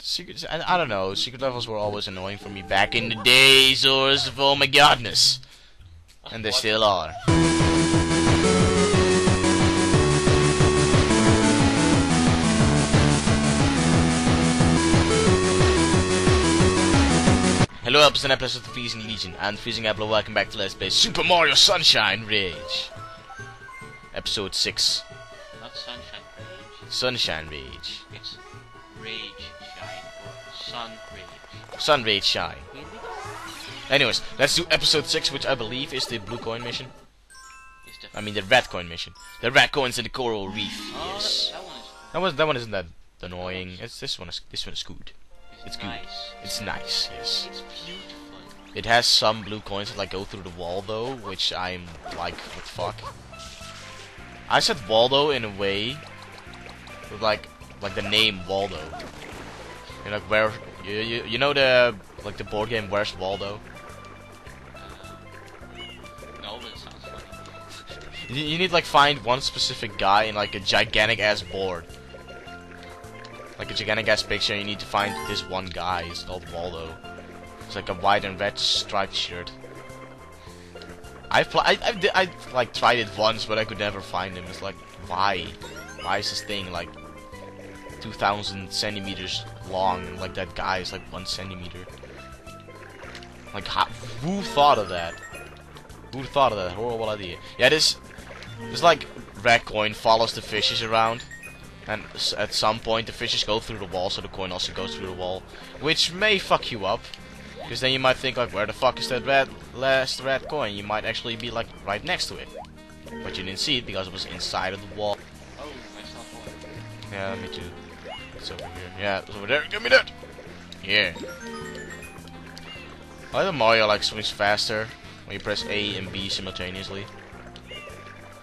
secret. I, I don't know. Secret levels were always annoying for me back in the days, or of oh my godness, and they still are. Hello, helpers and episodes of the Freezing Legion. I'm Freezing Apple. Welcome back to Let's Play Super Mario Sunshine Rage. Episode 6 Not sunshine rage. Sunshine Rage. It's rage sun Rage Shine. Anyways, let's do episode 6, which I believe is the blue coin mission. I mean, the red coin mission. The red coins in the coral reef. oh, Yes. that, that one is. That one, that one isn't that annoying. It's this one is this one is good. Is It's good. nice. It's nice. Yes. It's beautiful. It has some blue coins that like go through the wall though, which I'm like, what the fuck? I said Waldo in a way with like like the name Waldo. You know, like where you, you you know the like the board game Where's Waldo? No, but it sounds funny. You, you need like find one specific guy in like a gigantic ass board. Like a gigantic ass picture, you need to find this one guy. It's called Waldo. It's like a white and red striped shirt. I've I I've, I like tried it once, but I could never find him. It's like why? Why is this thing like 2,000 centimeters long? and, Like that guy is like one centimeter. Like who thought of that? Who thought of that horrible idea? Yeah, this this like red coin follows the fishes around, and at some point the fishes go through the wall, so the coin also goes through the wall, which may fuck you up, because then you might think like, where the fuck is that red last red coin? You might actually be like right next to it, but you didn't see it because it was inside of the wall. Oh, I saw one. Yeah, me too. It's over here. Yeah, it's over there. Give me that. Yeah. I like the Mario like swings faster when you press A and B simultaneously.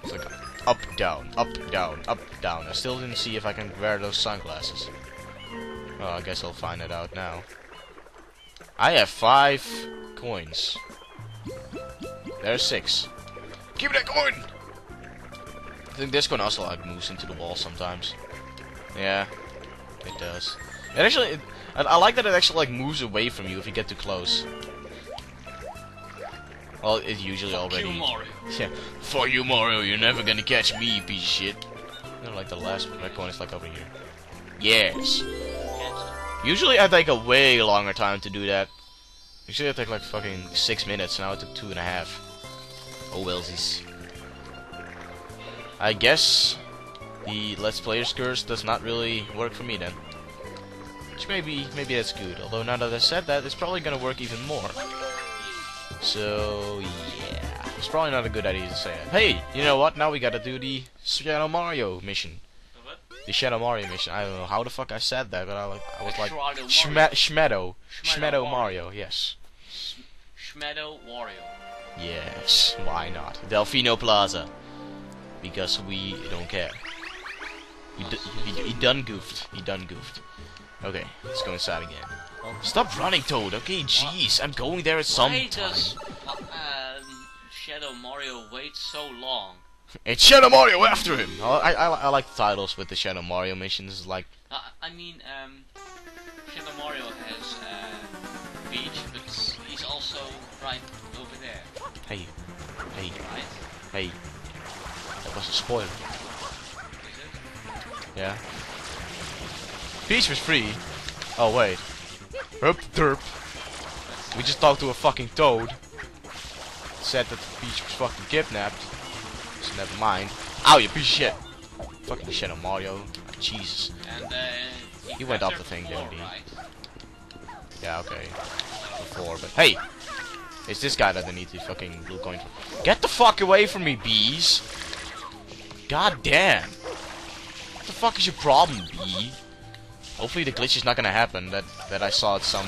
It's like up, down, up, down, up, down. I still didn't see if I can wear those sunglasses. Well, I guess I'll find it out now. I have five coins. There's six. Give me that coin! I think this coin also like moves into the wall sometimes. Yeah, it does. It actually, it, I, I like that it actually like moves away from you if you get too close. Well, it usually Fuck already. you, Mario. Yeah. For you, Mario, you're never gonna catch me, piece of shit. You know, like the last red coin is like over here. Yes. Usually I take a way longer time to do that. Usually I take like fucking six minutes, now it took two and a half. Oh wellsies. I guess the Let's Player's curse does not really work for me then. Which maybe, maybe that's good. Although now that I said that, it's probably gonna work even more. So, yeah. It's probably not a good idea to say that. Hey, you know what? Now we gotta do the Shadow Mario mission. The what? The Shadow Mario mission. I don't know how the fuck I said that, but I like I was like Shadow Mario. Shme- Shmedo. Shmedo. Mario, yes. Shmedo Wario. Yes, why not? Delfino Plaza. Because we don't care. He, d- he, he done goofed. He done goofed. Okay, let's go inside again. Stop running, Toad. Okay, jeez. I'm going there at some Why time. does uh, Shadow Mario wait so long? It's Shadow Mario after him! I, I, I like the titles with the Shadow Mario missions. Like, Uh, I mean, um, Shadow Mario has uh, Peach, but he's also right over there, hey, hey, right? hey. That was a spoiler. Yeah. Peach was free. Oh wait. Herp derp. We just talked to a fucking toad. Said that Peach was fucking kidnapped. So never mind. Ow, you piece of shit. Fucking Shadow Mario. Jesus. And uh, He went up the thing, didn't he? Right? Yeah, okay. Before, but hey! It's this guy that I need to fucking blue coin for. Get the fuck away from me, bees! God damn! What the fuck is your problem, B? Hopefully the glitch is not gonna happen that that I saw it some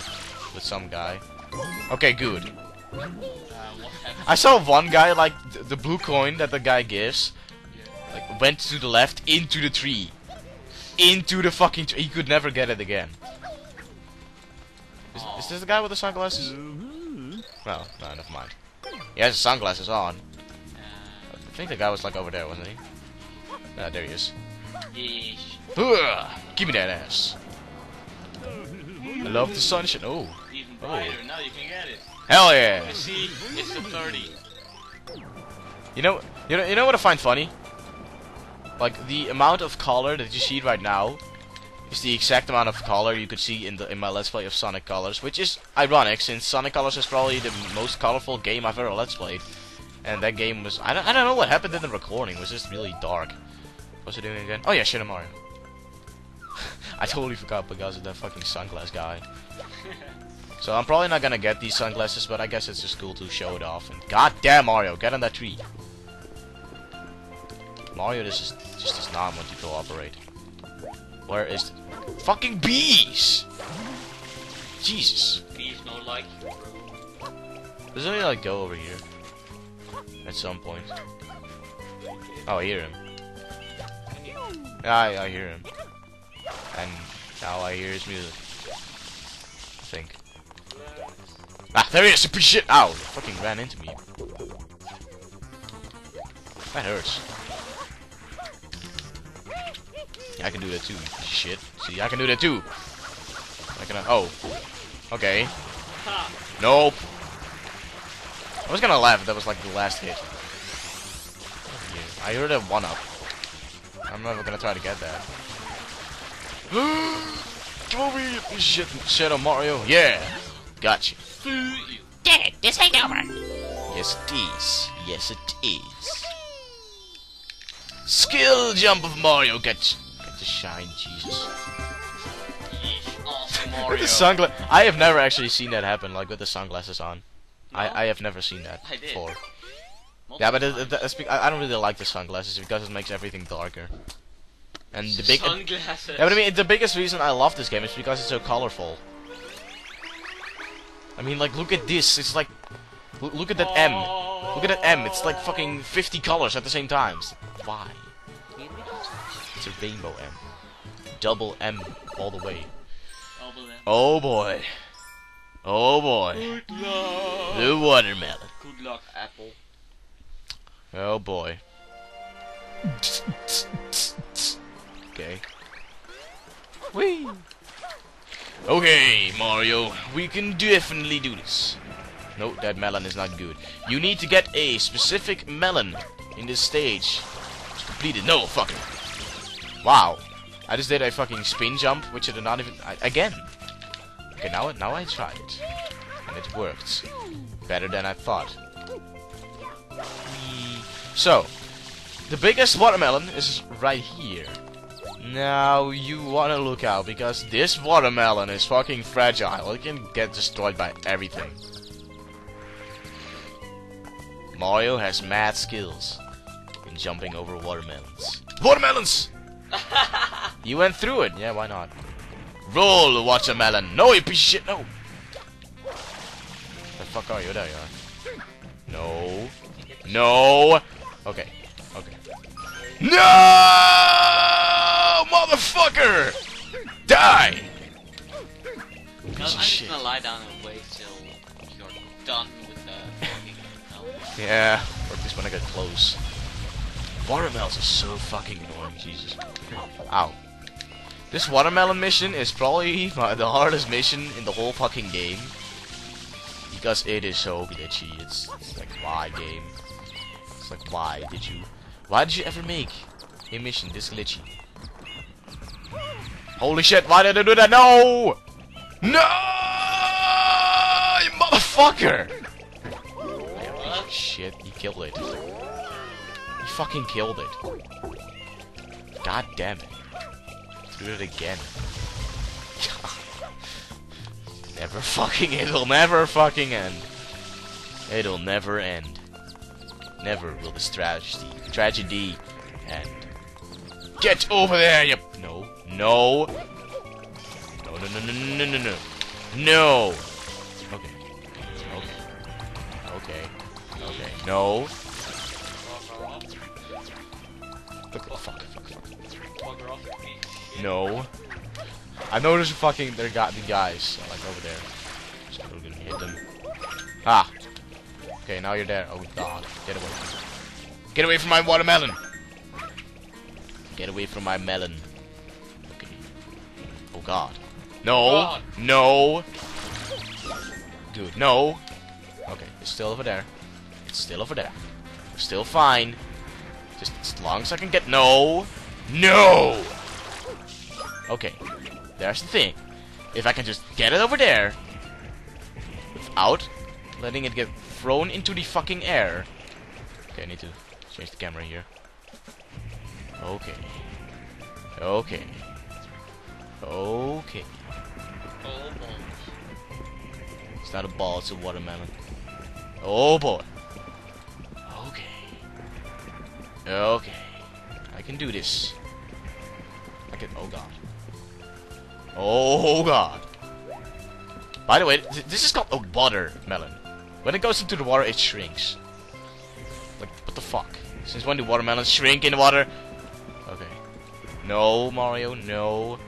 with some guy. Okay, good. I saw one guy like th the blue coin that the guy gives, like went to the left into the tree, into the fucking tree. He could never get it again. Is, is this the guy with the sunglasses? Well, no, never mind. He has his sunglasses on. I think the guy was like over there, wasn't he? Ah, there he is. Yes. Ugh, give me that ass. I love the sunshine. Oh, Even Oh. Now you can get it. hell yeah! You see, it's the 30. You know, you know, you know what I find funny? Like the amount of color that you see right now is the exact amount of color you could see in the in my Let's Play of Sonic Colors, which is ironic since Sonic Colors is probably the most colorful game I've ever Let's Played, and that game was I don't I don't know what happened in the recording. It was just really dark. What's it doing again? Oh yeah, shit, Mario. I totally forgot because of that fucking sunglass guy. So I'm probably not gonna get these sunglasses, but I guess it's just cool to show it off. And goddamn Mario, get on that tree. Mario this is just does not want to cooperate. Where is the fucking bees? Jesus. Please, no like. Doesn't he like go over here? At some point. Oh I hear him. I, I hear him. And now I hear his music. I think. Ah, there he is! Piece of shit! Ow! He fucking ran into me. That hurts. I can do that too. Shit. See, I can do that too. I can. Oh. Okay. Nope. I was gonna laugh if that was like the last hit. I heard a one up. I'm never gonna try to get that. Come over here, you shit, Shadow Mario. Yeah, gotcha. Foo you. Dad, this ain't over. Yes, it is. Yes, it is. Skill jump of Mario. Get, get the shine, Jesus. With the sungla I have never actually seen that happen, like with the sunglasses on. No? I, I have never seen that I did. before. Yeah, but it, it, times. it's I I don't really like the sunglasses because it makes everything darker. And the big, Sunglasses. yeah, but I mean, the biggest reason I love this game is because it's so colorful. I mean, like, look at this. It's like, look at that M. Look at that M. It's like fucking 50 colors at the same time. Why? It's a rainbow M. Double M all the way. Oh boy. Oh boy. Good luck. The watermelon. Good luck, Apple. Oh boy. Okay. Whee! Okay, Mario, we can definitely do this. No, that melon is not good. You need to get a specific melon in this stage. It's completed. No, fuck it. Wow. I just did a fucking spin jump, which I did not even... I, again. Okay, now, now I tried it. And it worked. Better than I thought. So, the biggest watermelon is right here. Now you wanna look out because this watermelon is fucking fragile. It can get destroyed by everything. Mario has mad skills in jumping over watermelons. Watermelons! you went through it. Yeah, why not? Roll, watermelon. No, you piece of shit. No. The fuck are you? There you are. No. No. Okay. Okay. No, motherfucker! Die! No, I'm just gonna lie down and wait till you're done with the fucking. Yeah, or at least when I get close. Watermelons are so fucking annoying, Jesus. Ow. This watermelon mission is probably my, the hardest mission in the whole fucking game. Because it is so glitchy. It's, it's like, my game? It's like, why did you... Why did you ever make a mission this glitchy? Holy shit, why did I do that? No! No! You motherfucker! Of shit, he killed it. He fucking killed it. God damn it. Do it again. never fucking, it'll never fucking end. It'll never end. Never will this tragedy, tragedy end. Get over there, you. No, no. No, no, no, no, no, no, no. No. Okay. Okay. Okay. Okay. No. Fuck, fuck, fuck. Shit. No. I know there's fucking there got the guys like over there. So we're gonna hit them. Ah. Okay, now you're there. Oh god. Get away. Get away from my watermelon. Get away from my melon. Okay. Oh god. No. God. No. Dude, no. Okay, it's still over there. It's still over there. We're Still fine. Just as long as I can get... No. No! Okay. There's the thing. If I can just get it over there... Without letting it get thrown into the fucking air. Okay, I need to change the camera here. Okay. Okay. Okay. Oh boy. It's not a ball, it's a watermelon. Oh boy. Okay. Okay. I can do this. I can. Oh god. Oh god. By the way, th this is called a watermelon. When it goes into the water, it shrinks. Like, what the fuck? Since when do watermelons shrink in the water? Okay. No, Mario, no.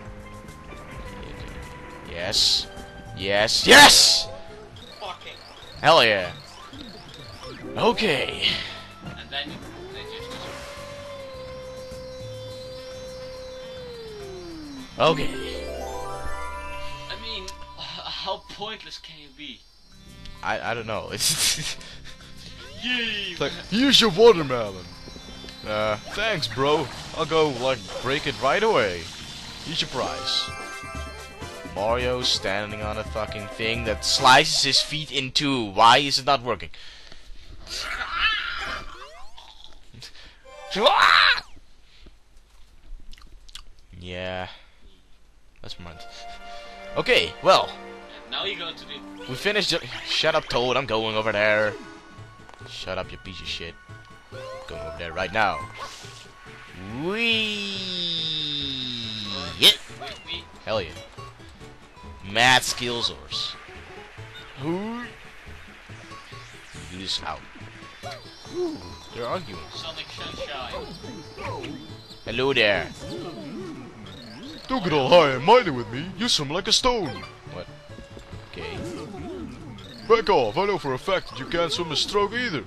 Yes. Yes. Yes! Fucking. Hell yeah. Okay. And then they. Okay. I mean, how pointless can you be? I I don't know. It's like here's your watermelon. Uh, thanks, bro. I'll go like break it right away. Here's your prize. Mario standing on a fucking thing that slices his feet in two. Why is it not working? yeah. That's right. Okay, well, And now you go to the. We finished. Shut up, Toad. I'm going over there. Shut up, you piece of shit. Going over there right now. Yeah. We, we, Hell yeah. Mad skill source. Who? Do this out. They're arguing. Hello there. Don't get all high and mighty with me. You swim like a stone. What? Back off. I know for a fact that you can't swim a stroke either.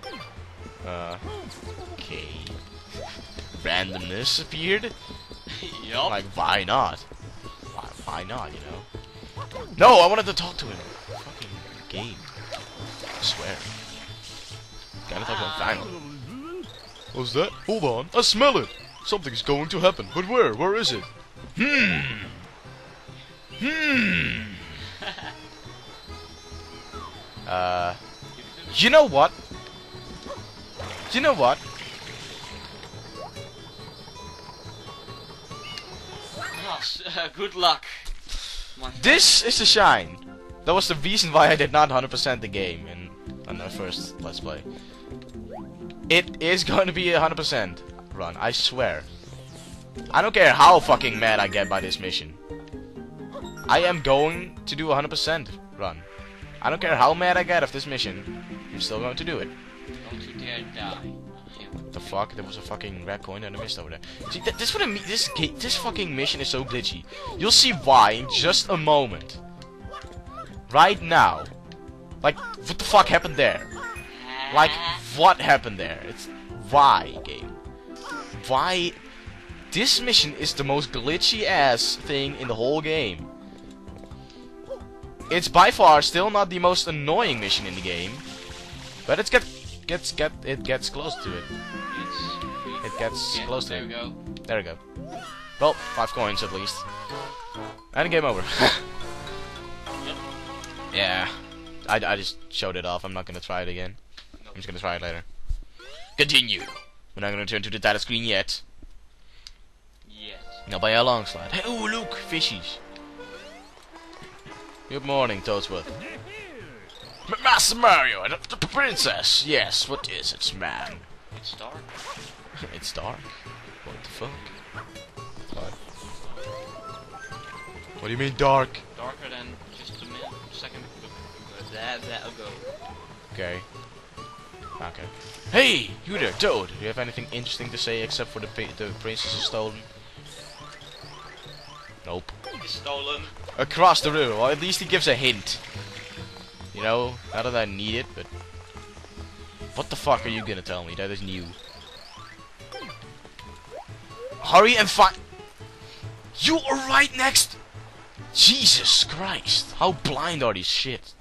Uh. Okay. Randomness appeared. yup. Like, why not? Why, why not, you know? No, I wanted to talk to him. Fucking game. I swear. Gotta talk to him finally. What's that? Hold on. I smell it. Something's going to happen. But where? Where is it? Hmm. Hmm. Uh. You know what? You know what? Uh, good luck. This is the shine. That was the reason why I did not 100% the game in on the first Let's Play. It is going to be a 100% run, I swear. I don't care how fucking mad I get by this mission. I am going to do a 100% run. I don't care how mad I get of this mission. I'm still going to do it. Don't you dare die. The fuck? There was a fucking red coin that I missed over there. See, th this what I mean. This this fucking mission is so glitchy. You'll see why in just a moment. Right now. Like, what the fuck happened there? Like, what happened there? It's why game. Why? This mission is the most glitchy ass thing in the whole game. It's by far still not the most annoying mission in the game, but it's get gets get it gets close to it. It gets yeah, close to there it. we go. There we go. Well, five coins at least. And game over. Yep. yeah. I, I just showed it off. I'm not gonna try it again. I'm just gonna try it later. Continue. We're not gonna turn to the title screen yet. Yes. Not by a long slide. Hey, oh look, fishies. Good morning, Toadsworth. M Master Mario, and the princess. Yes, what is it, man? It's dark. it's dark. What the fuck? What? What do you mean dark? Darker than just a minute, second ago. That, that ago. Okay. Okay. Hey, you there, Toad. Do you have anything interesting to say except for the the princess is stolen? Nope. It's stolen. Across the river. Well, at least he gives a hint. You know, not that I need it, but what the fuck are you gonna tell me? That is new. Hurry and find. You are right next. Jesus Christ! How blind are these shit?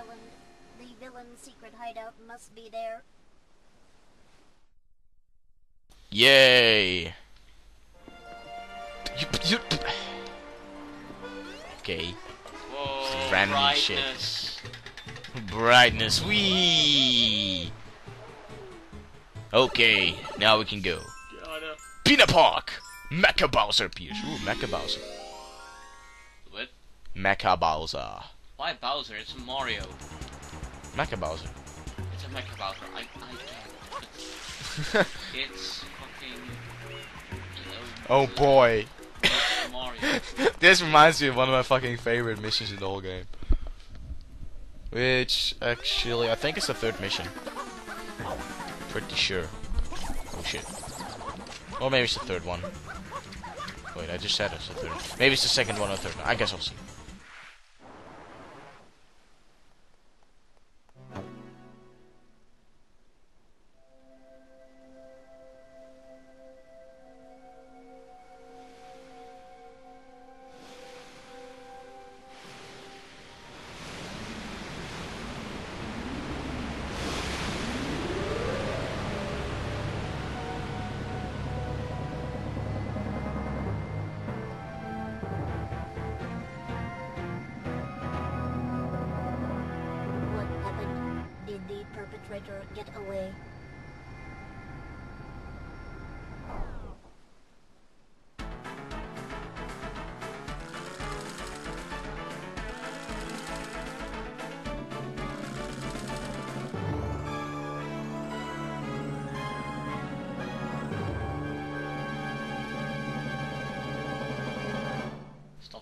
Island. The villain's secret hideout must be there. Yay! You, you, okay. Whoa, Random shit. brightness. Brightness, wee. Okay, now we can go. Gotta. Pinna Park! Mecha Bowser appears. Ooh, Mecha Bowser. What? Mecha Bowser. Why Bowser? It's Mario. Mecha Bowser. It's a Mecha Bowser. I, I can't. It's, it's fucking. oh boy. Mario. this reminds me of one of my fucking favorite missions in the whole game. Which, actually, I think it's the third mission. Pretty sure. Oh shit. Or maybe it's the third one. Wait, I just said it's the third. Maybe it's the second one or third. I guess I'll see.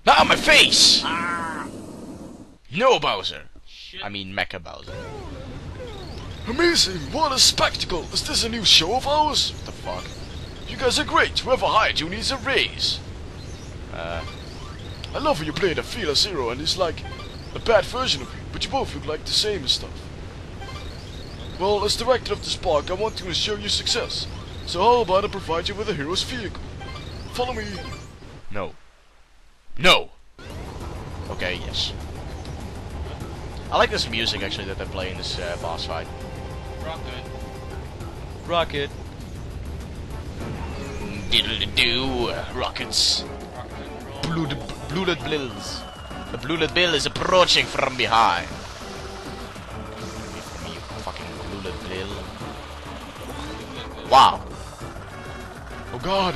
Not on my face! Ah! No Bowser! Shit. I mean Mecha Bowser. Amazing! What a spectacle! Is this a new show of ours? What the fuck? You guys are great! Whoever hired you needs a raise! Uh, I love how you played a Fila Zero and it's like a bad version of you, but you both look like the same and stuff. Well, as director of this park, I want to ensure your success. So how about I provide you with a hero's vehicle? Follow me. no. No! Okay, yes. I like this music actually that they play in this uh, boss fight. Rocket. Rocket. Diddle do rockets. Rocket and roll. Blood, blooded bills. The blooded bill is approaching from behind. Away from me, you fucking blooded bill. Wow. Oh god!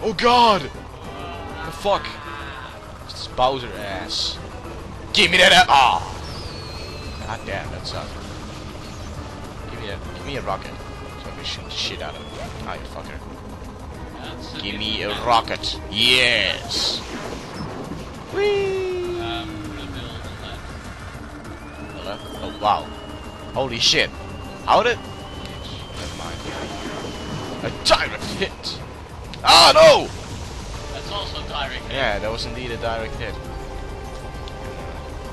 Oh god! The fuck? Bowser ass. Give me that. Ah. God damn, that sucked. Give me a, give me a rocket, so I can shoot the shit out of him. Ah, you fucker. Give me a rocket. Yes. Whee. Um, the build on that. Hello? Oh wow. Holy shit. How did? Never mind. A direct hit. Ah no! Also direct. hit. Yeah, that was indeed a direct hit.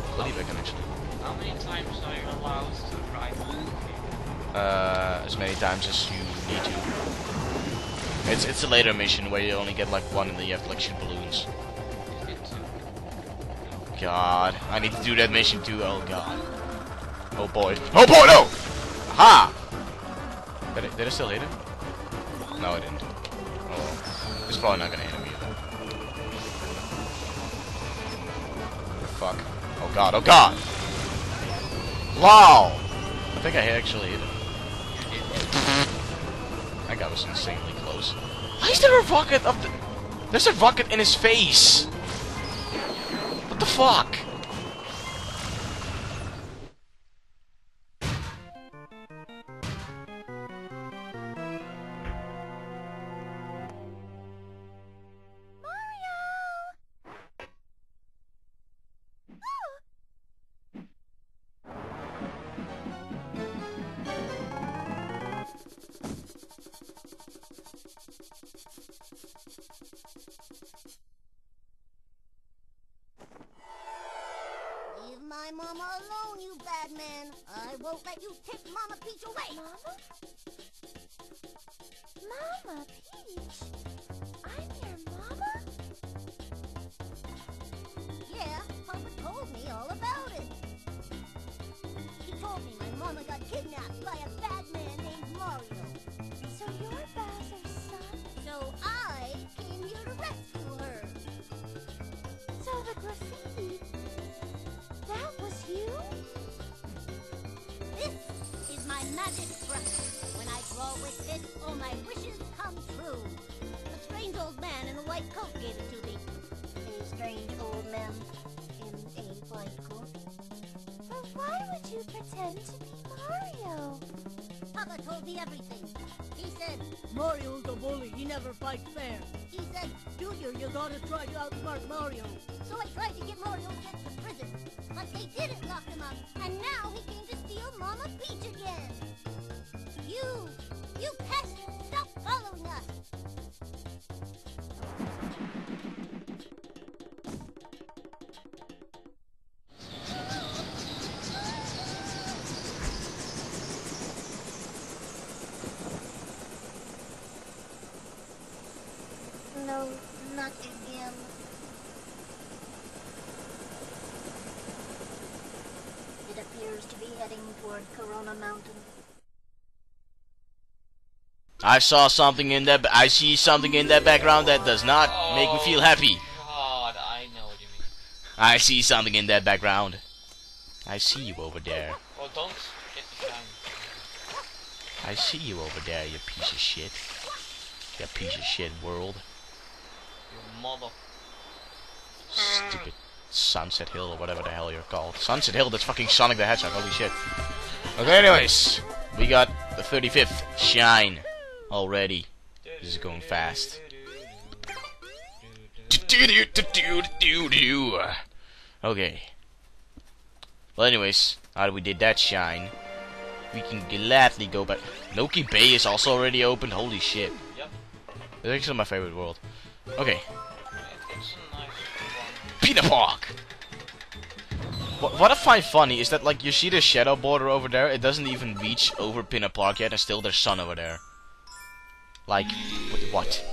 I believe I can actually. How many times are you allowed to drive the Uh, as many times as you need to. It's it's a later mission where you only get like one and then you have to like shoot balloons. God, I need to do that mission too. Oh god. Oh boy. Oh boy, no! Ha! Did I, did I still hit him? No, I didn't. Oh, well. it's probably not gonna hit him Oh god. Oh god. Wow. I think I actually hit him. That guy was insanely close. Why is there a rocket up the... There's a rocket in his face! What the fuck? Alone, you bad man. I won't let you take Mama Peach away. Mama? Mama Peach? I'm your mama? Yeah, Papa told me all about it. He told me my mama got kidnapped by a bad man named Mario. With this, all my wishes come true. A strange old man in a white coat gave it to me. A strange old man in a white coat. But why would you pretend to be Mario? Papa told me everything. He said, Mario's a bully. He never fights fair. he said, Junior, you gotta try to outsmart Mario. so I tried to get Mario sent to prison. But they didn't lock him up, and now he came to steal Mama Peach again. You, you pest, stop following us. No, not again. It appears to be heading toward Corona Mountain. I saw something in that. I see something in that background that does not make me feel happy. God, I know what you mean. I see something in that background. I see you over there. Well, don't get. I see you over there, you piece of shit. You piece of shit world. You mother. Stupid Sunset Hill or whatever the hell you're called. Sunset Hill, that's fucking Sonic the Hedgehog, holy shit. Okay, anyways, we got the 35th Shine already. This is going fast. Okay. Well, anyways, now that we did that Shine, we can gladly go back. Noki Bay is also already opened. Holy shit. Yep. It's actually my favorite world. Okay. Pinna Park. What, what I find funny is that like you see the shadow border over there, it doesn't even reach over Pinna Park yet, and still there's sun over there. Like, what?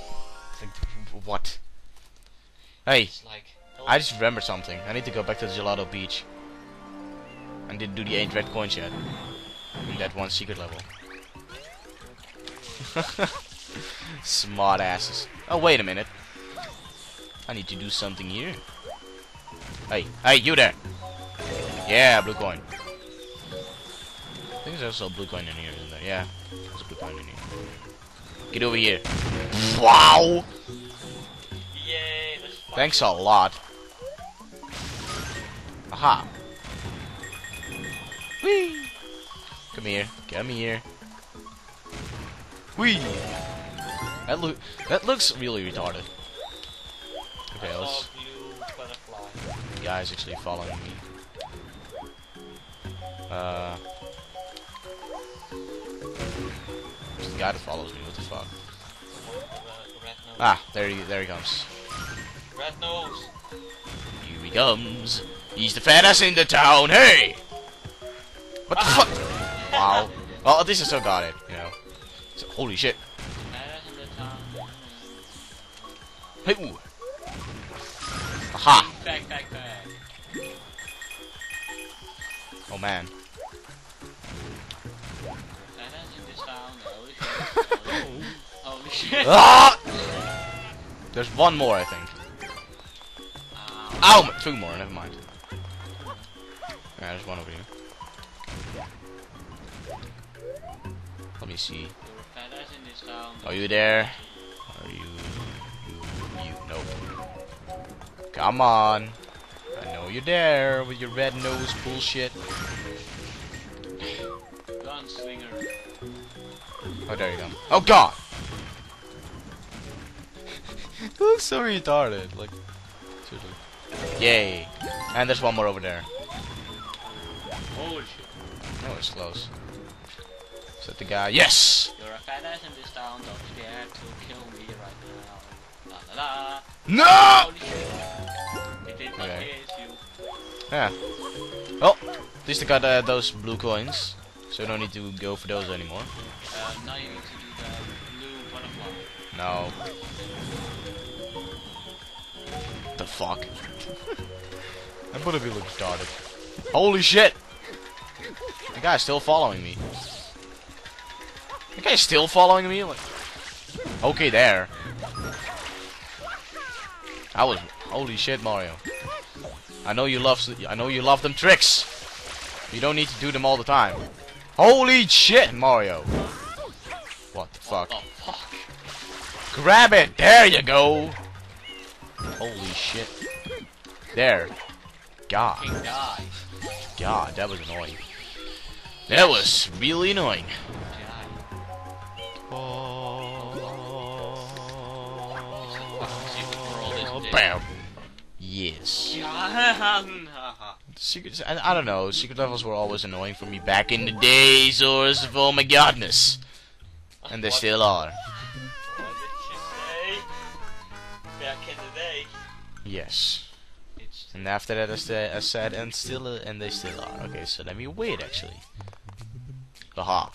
What? Hey. I just remembered something. I need to go back to the Gelato Beach. And didn't do the 8 red coins yet. In that one secret level. Smart asses. Oh, wait a minute. I need to do something here. Hey, hey, you there! Yeah, blue coin. I think there's also a blue coin in here, isn't there? Yeah, there's a blue coin in here. Get over here. Wow! Yay, Thanks a lot. Aha. Whee! Come here. Come here. Whee! That look that looks really retarded. Okay, let's saw a blue the guy's actually following me. Uh it's the guy that follows me, what the fuck? The red nose. Ah, there he there he comes. Red nose. Here he comes. He's the fattest in the town. Hey! What the fuck? Wow. Well, at least I still got it, you know. So, holy shit. Hey, ooh. Aha. Back, back, back. Oh man. Ah! There's one more, I think. Ow. Two more, never mind. There's one over here. Let me see. You're a badass in this town. Are you there? Are you... You... You... Nope. Come on. I know you're there with your red nose bullshit. Gunslinger. Oh, there you go. Oh, God! it looks so retarded. Like, seriously. Yay. And there's one more over there. Holy shit. Oh, it's close. Is that the guy? Yes! You're a badass in this town. Don't dare to kill me right now. La la la. No! Holy shit. It did not Okay. you. Yeah. Oh, At least I got uh, those blue coins, so I don't need to go for those anymore. Uh, now you need to do the blue butterfly. No. The fuck? I'm gonna be looking retarded. Holy shit! The guy's still following me. The guy's still following me? Like, okay, there. I was. Holy shit, Mario. I know you love. I know you love them tricks. You don't need to do them all the time. Holy shit, Mario. What the fuck? Oh fuck. Grab it! There you go! Holy shit. There. God. God, that was annoying. That was really annoying. Oh, bam. Yes. Yeah. Secret, I, I don't know. Secret levels were always annoying for me back in the days, or of oh my godness. And they still are. Yes. And after that, I, sa- I said, and still, uh, and they still are. Okay, so let me wait actually. Aha.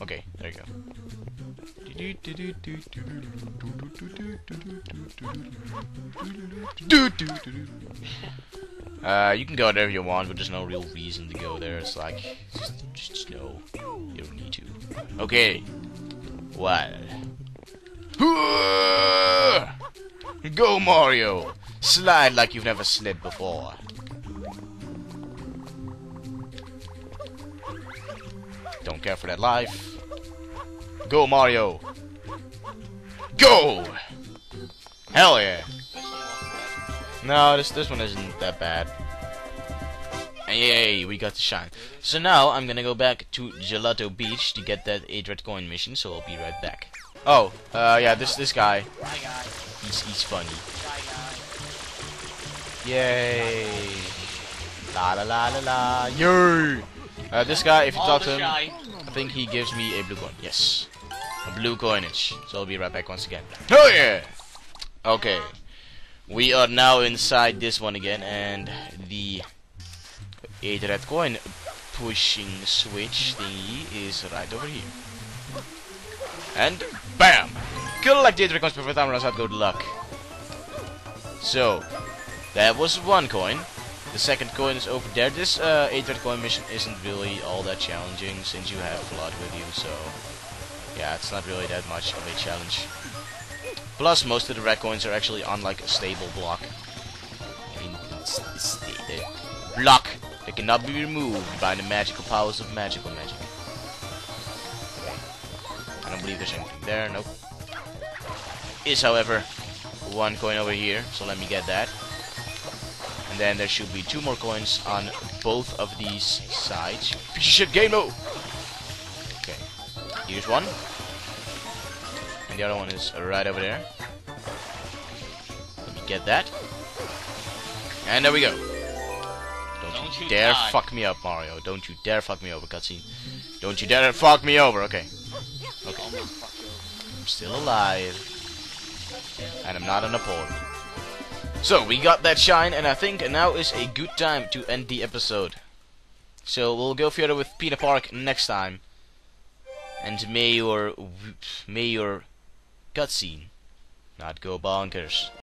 Okay, there you go. Uh, you can go there if you want, but there's no real reason to go there. It's like, just, just no, you don't need to. Okay. Well. Go, Mario! Slide like you've never slid before. Don't care for that life. Go, Mario! Go! Hell yeah! No, this this one isn't that bad. Yay, we got the shine. So now I'm gonna go back to Gelato Beach to get that 8 red coin mission, so I'll be right back. Oh, uh, yeah, this this guy, Hi guy. He's, he's funny. Yay! La la la la la! Yay! Uh, this guy, if you talk to him. I think he gives me a blue coin. Yes, a blue coinage. So I'll be right back once again. Oh yeah! Okay, we are now inside this one again, and the eight red coin pushing switch thingy is right over here. And bam! Collect eight red coins before time runs out. Good luck. So that was one coin. The second coin is over there. This uh, 8 red coin mission isn't really all that challenging since you have FLUDD with you, so yeah, it's not really that much of a challenge. Plus, most of the red coins are actually on like a stable block. I mean, it's, it's the, the block that cannot be removed by the magical powers of magical magic. I don't believe there's anything there, nope. Is, however, one coin over here, so let me get that. And then there should be two more coins on both of these sides. Piece of shit game mode! Okay. Here's one. And the other one is right over there. Let me get that. And there we go. Don't, Don't you you dare die. fuck me up, Mario. Don't you dare fuck me over, cutscene. Don't you dare fuck me over. Okay. Okay. Almost fucked you over. I'm still alive. And I'm not on a pole. So, we got that shine, and I think now is a good time to end the episode. So, we'll go further with Pinna Park next time. And may your, may your cutscene not go bonkers.